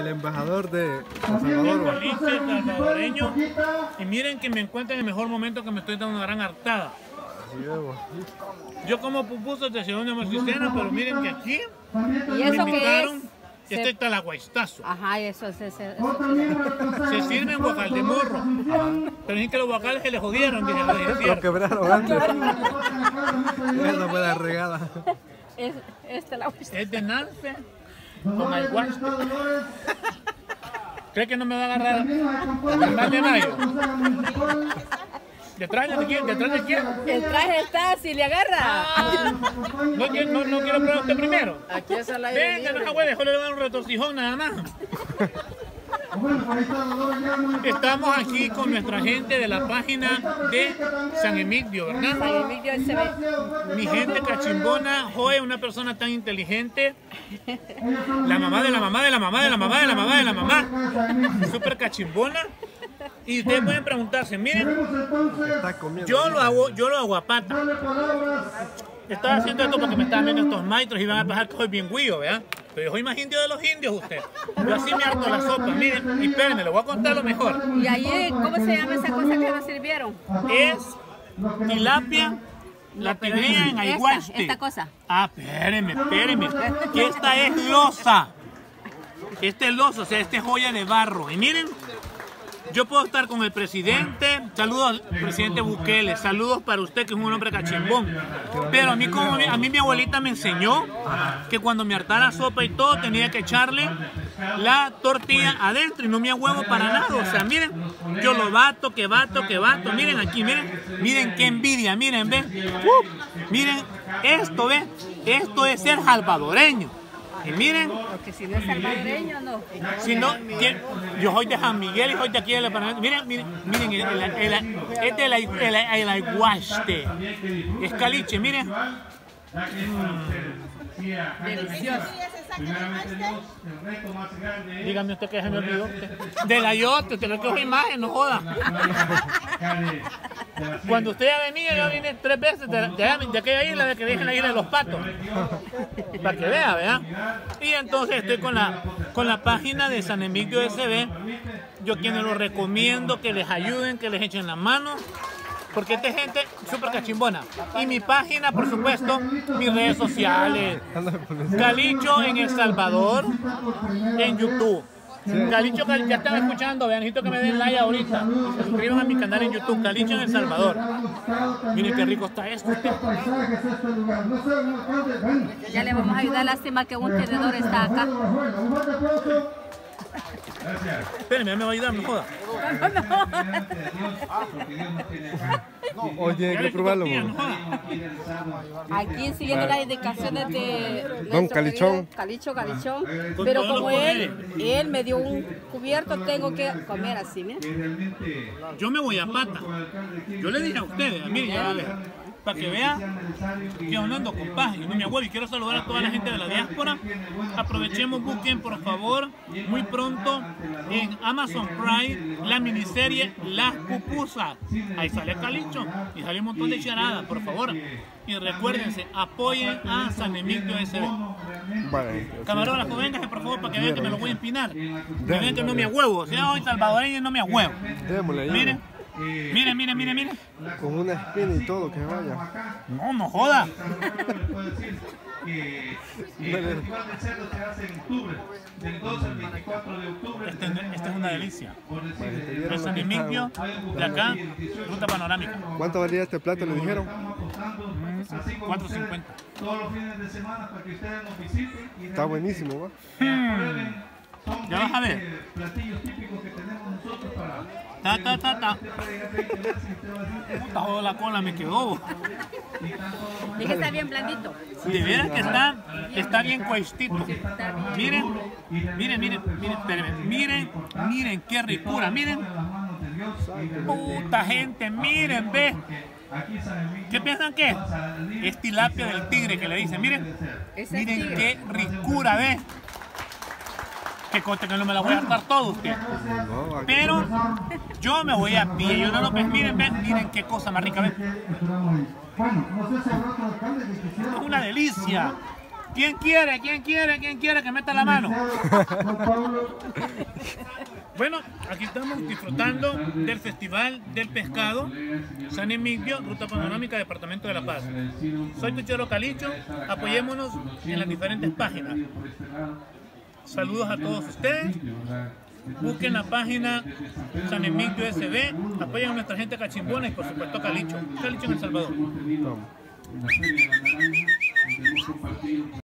el embajador de El Salvador. Salvadoreño. Y miren que me encuentro en el mejor momento que me estoy dando una gran hartada. Yo como pupusas de ciudad cristiana, pero miren que aquí ¿Y me eso invitaron. es? Este talaguaistazo. Ajá, eso es. eso es- eso Se sirve en guacal de morro. Pero dicen que los guacales se le jodieron, dice la Lo dirección. quebraron antes. Esa fue la regada. es, es, Es de Nalfe con. ¿Cree que no me va a agarrar el mal de mayo? ¿Detrás de quién? ¿Detrás de quién? El traje está, si le agarra. No, quiero- no, no quiero probar usted primero. Aquí es al aire Venga, no se puede, solo le dar un retorcijón nada más. Estamos aquí con nuestra gente de la página de San Emilio, ¿verdad? San Emilio se ve. Mi gente cachimbona, Joe, una persona tan inteligente. La mamá de la mamá de la mamá de la mamá de la mamá de la mamá. Súper cachimbona. Y ustedes pueden preguntarse, miren, yo lo hago, yo lo hago a pata. Estaba haciendo esto porque me estaban viendo estos maestros y van a pasar que soy bien guío, ¿verdad? Yo soy más indio de los indios usted. Yo así me harto la sopa, miren, y espérenme, le voy a contar lo mejor. Y ahí, ¿cómo se llama esa cosa que nos sirvieron? Es tilapia, la tigreña en Esta, aiguaste. esta cosa. Ah, espéreme, espéreme. Que esta es losa. Este es losa, o sea, este es joya de barro. Y miren, yo puedo estar con el presidente. Saludos al presidente Bukele. Saludos para usted, que es un hombre cachimbón. Pero a mí, a mí mi abuelita me enseñó que cuando me hartara sopa y todo, tenía que echarle la tortilla adentro y no me huevo para nada. O sea, miren, yo lo bato, que bato, que bato. Miren aquí, miren, miren qué envidia, miren, ven. Miren, esto, ven, esto es ser salvadoreño. Y miren, Porque si no es salvadoreño, no. si no, yo soy de San Miguel y soy de aquí de la Panamá. Miren, miren, miren, el, el, el, este es el, el, aguaste. Es caliche, miren. Delicioso. Dígame usted que se me olvidó. De la yote, te lo que es imagen, no joda. Cuando usted ya venía, yo vine tres veces de, de, de aquella isla de que dije la isla de los patos. Para que vea, ¿verdad? Y entonces estoy con la, con la página de San Emilio SB. Yo quienes lo recomiendo que les ayuden, que les echen la mano. Porque esta es gente súper cachimbona. Y mi página, por supuesto, mis redes sociales. Calicho en El Salvador, en YouTube. Calicho, Cal- ya están escuchando, vean, necesito que me den like ahorita. Se suscriban a mi canal en YouTube, Calicho en El Salvador. Miren qué rico está esto. Ya le vamos a ayudar. Lástima que un tenedor está acá. Espérenme, ya me va a ayudar, me joda. Hoy tiene Ya que le probarlo. no. Aquí siguiendo las indicaciones de Don Calichón. querido Calicho, Calichón. Con Pero como que él, él me dio un cubierto, tengo que comer así, mira. Yo me voy a pata. Yo le dije a ustedes, miren, ya vale, para que vean que hablando con paz y no me abuelo. Y quiero saludar a toda la gente de la diáspora. Aprovechemos, busquen por favor muy pronto en Amazon Prime la miniserie Las Pupusas. Ahí sale Calicho y sale un montón de charadas, por favor. Y recuérdense, apoyen a San Emilio SB. Vale. Camarógrafo, véngase por favor para que vean que me lo voy a empinar. Que vean que no me ahuevo. Sea hoy salvadoreño no me ahí. Miren, miren, miren, miren, miren. Con una espina y todo, que vaya. No, no joda. Este, esta es una delicia. ¿Vieron El lo San que está? Emilio de acá, ruta panorámica. ¿Cuánto valía este plato? Le dijeron. 4.50. Está buenísimo, ¿va? Ya vas a ver. Ta, ta, ta, ta. Puta joda la cola me quedó. Dije está bien blandito. De veras que está, está bien cuestito. Miren, miren, miren, miren, espérenme. miren, miren qué ricura, miren. Puta gente, miren, ve. ¿Qué piensan que es? Es tilapia del tigre que le dicen, miren. Es Miren qué ricura, ve. Que conste que no me la voy a hartar todo usted. Pero yo me voy a pie. Yo no lo pues, miren, ven, miren qué cosa más rica, ven. Es una delicia. ¿Quién quiere? ¿Quién quiere? ¿Quién quiere que meta la mano? Bueno, aquí estamos disfrutando del Festival del Pescado San Emilio, Ruta Panorámica, Departamento de La Paz. Soy Tuchero Calicho, apoyémonos en las diferentes páginas. Saludos a todos ustedes. Busquen la página San Emilio SB, apoyen a nuestra gente cachimbona y por supuesto Calicho. Calicho en El Salvador.